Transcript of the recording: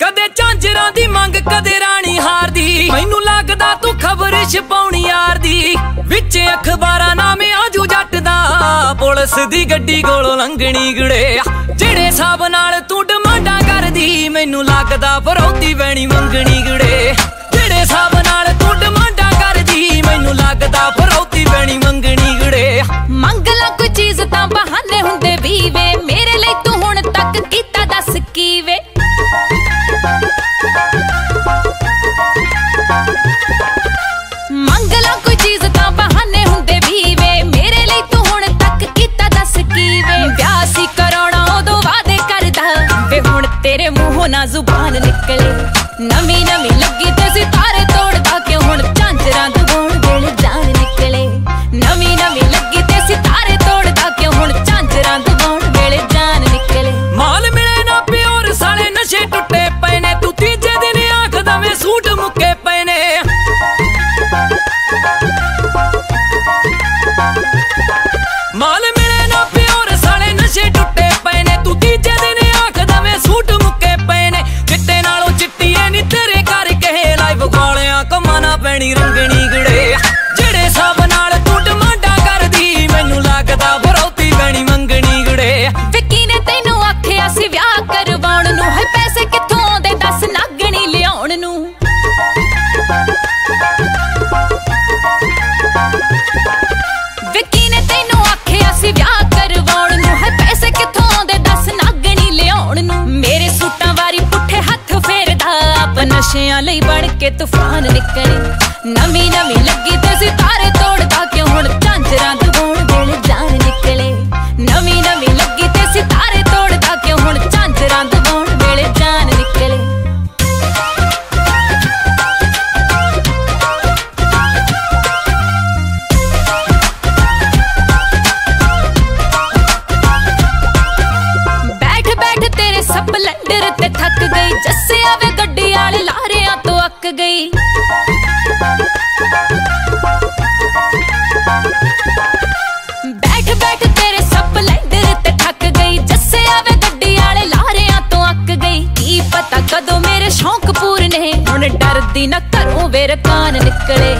ਕਦੇ ਚਾਂਜਰਾਂ ਦੀ ਮੰਗ, ਕਦੇ ਰਾਣੀ ਹਾਰ ਦੀ ਮੈਨੂੰ ਲੱਗਦਾ ਤੂੰ ਖਬਰ ਛਪਾਉਣੀ ਯਾਰ ਦੀ ਵਿੱਚ ਅਖਬਾਰਾਂ ਨਾਮੇ ਆਜੂ ਜੱਟ ਦਾ। ਪੁਲਿਸ ਦੀ ਗੱਡੀ ਕੋਲੋਂ ਲੰਘਣੀ ਗੜੇ। ਜਿਹੜੇ ਸਾਬ ਨਾਲ ਤੂੰ ਡਮਾਂਡਾ ਕਰਦੀ, ਮੈਨੂੰ ਲੱਗਦਾ ਫਰੋਤੀ ਬੈਣੀ ਮੰਗਣੀ ਗੜੇ। ਨਿਕਲੇ ਨਵੀਂ ਨਵੀਂ ਲੱਗੀ ਨਸ਼ਿਆਂ ਲਈ ਬਣ ਕੇ ਤੂਫਾਨ ਨਿਕਲੇ। ਨਵੀਂ ਨਵੀਂ ਲੱਗੀ ਤੇ ਸਿਤਾਰੇ ਤੋੜਦਾ ਕਿਉਂ ਹੁਣ? ਚਾਂਜਰਾਂ ਦੇ ਹੋਣ ਵੇਲੇ ਜਾਣ ਨਿਕਲੇ। ਦੀ ਨਾ ਘਰੋਂ ਵੇ ਰਕਾਨ ਨਿਕਲੇ।